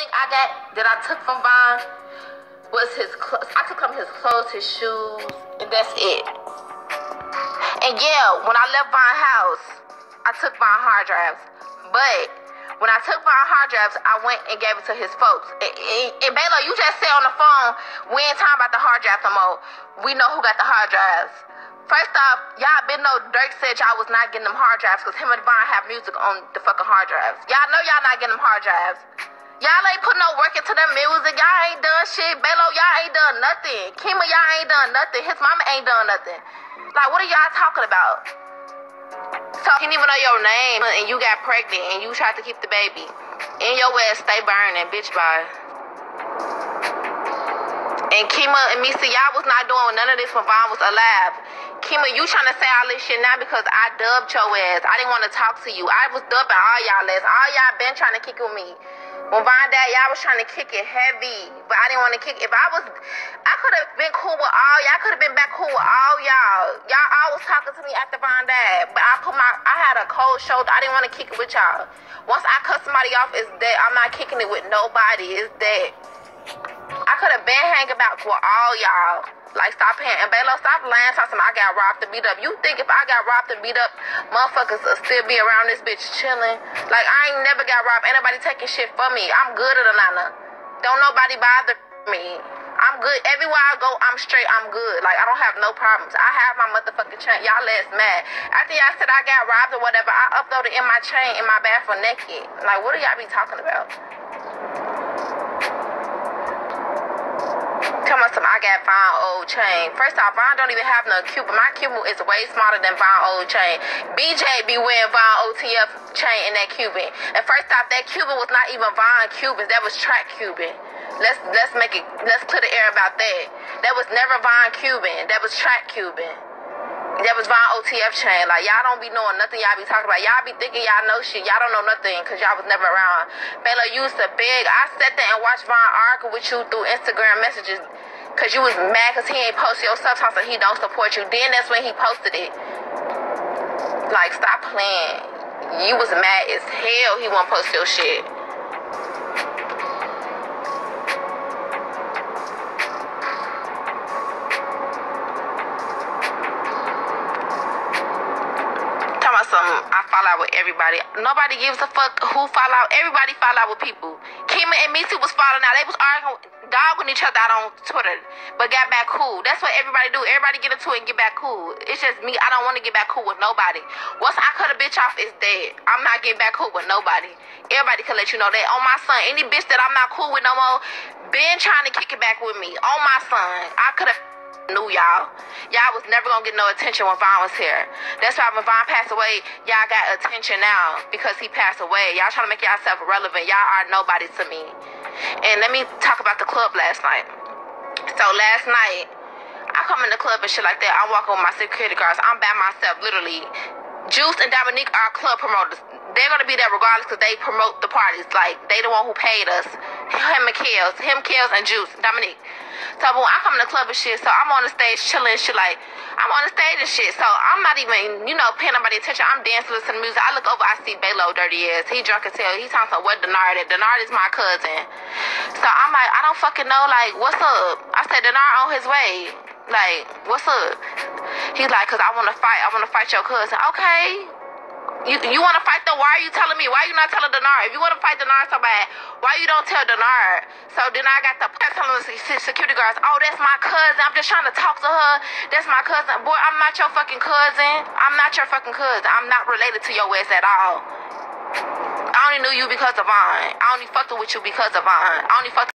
thing I got that I took from Von was his clothes. I took from his clothes, his shoes, and that's it. And yeah, when I left Von house, I took Von hard drives. But when I took Von hard drives, I went and gave it to his folks. And, and, and you just said on the phone, we ain't talking about the hard drives no more. We know who got the hard drives. First off, y'all been know Durk said y'all was not getting them hard drives because him and Von have music on the fucking hard drives. Y'all know y'all not getting them hard drives. Y'all ain't put no work into them music. Y'all ain't done shit. Baylo, y'all ain't done nothing. Kima, y'all ain't done nothing. His mama ain't done nothing. Like, what are y'all talking about? So, he didn't even know your name and you got pregnant and you tried to keep the baby. In your ass stay burning, bitch, bye. And Kima and Misa, y'all was not doing none of this when Von was alive. Kima, you trying to say all this shit now because I dubbed your ass. I didn't want to talk to you. I was dubbing all y'all ass. All y'all been trying to kick with me. When Von died, y'all was trying to kick it heavy, but I didn't want to kick. If I was, I could have been cool with all y'all. I could have been back cool with all y'all. Y'all always talking to me after Von died, but I put my, I had a cold shoulder. I didn't want to kick it with y'all. Once I cut somebody off, it's dead. I'm not kicking it with nobody. It's dead. I could have been hanging about with all y'all. Like, stop paying. And stop lying, talking I got robbed and beat up. You think if I got robbed and beat up, motherfuckers will still be around this bitch chilling? Like, I ain't never got robbed. Anybody taking shit from me. I'm good at Atlanta. Don't nobody bother me. I'm good. Everywhere I go, I'm straight. I'm good. Like, I don't have no problems. I have my motherfucking chain. Y'all less mad. After y'all said I got robbed or whatever, I uploaded in my chain in my bathroom naked. Like, what do y'all be talking about? Come on, some I got Von old chain. First off, Von don't even have no Cuban. My Cuban is way smaller than Von old chain. BJ be wearing Von OTF chain in that Cuban. And first off, that Cuban was not even Von Cuban. That was track Cuban. Let's let's make it let's clear the air about that. That was never Von Cuban. That was track Cuban. That was Von OTF chain. Like y'all don't be knowing nothing y'all be talking about. Y'all be thinking y'all know shit. Y'all don't know nothing because y'all was never around. Baylo used to beg. I sat there and watched Von argue with you through Instagram messages because you was mad because he ain't post your stuff so he don't support you. Then that's when he posted it. Like stop playing. You was mad as hell he won't post your shit. I fall out with everybody. Nobody gives a fuck who fall out. Everybody fall out with people. Kima and Missy was falling out. They was arguing, dogging each other out on Twitter, but got back cool. That's what everybody do. Everybody get into it and get back cool. It's just me. I don't want to get back cool with nobody. Once I cut a bitch off, it's dead. I'm not getting back cool with nobody. Everybody can let you know that. On my son, any bitch that I'm not cool with no more, been trying to kick it back with me. On my son, I could have knew y'all. Y'all was never gonna get no attention when Von was here. That's why when Von passed away, y'all got attention now because he passed away. Y'all trying to make yourself relevant. Y'all are nobody to me. And let me talk about the club last night. So last night, I come in the club and shit like that. I'm walking with my security guards. I'm by myself, literally. Juice and Dominique are club promoters. They're gonna be there regardless because they promote the parties. Like they the one who paid us. Him and him Kels and Juice, Dominique. So when I come in the club and shit, so I'm on the stage chilling and shit like I'm on the stage and shit. So I'm not even, you know, paying nobody attention. I'm dancing, listening to music. I look over, I see Baylo dirty ass. He drunk as hell. He talking about what Denard is. Denard is my cousin. So I'm like, I don't fucking know, like, what's up? I said Denard on his way. Like, what's up? He's like, cause I wanna fight. I wanna fight your cousin. Okay. You you want to fight them? Why are you telling me? Why you not telling Denard? If you want to fight Denard so bad, why you don't tell Denard? So then I got the telling the security guards, oh, that's my cousin. I'm just trying to talk to her. That's my cousin. Boy, I'm not your fucking cousin. I'm not your fucking cousin. I'm not related to your ass at all. I only knew you because of Vine. I only fucked with you because of Vine. I only fucked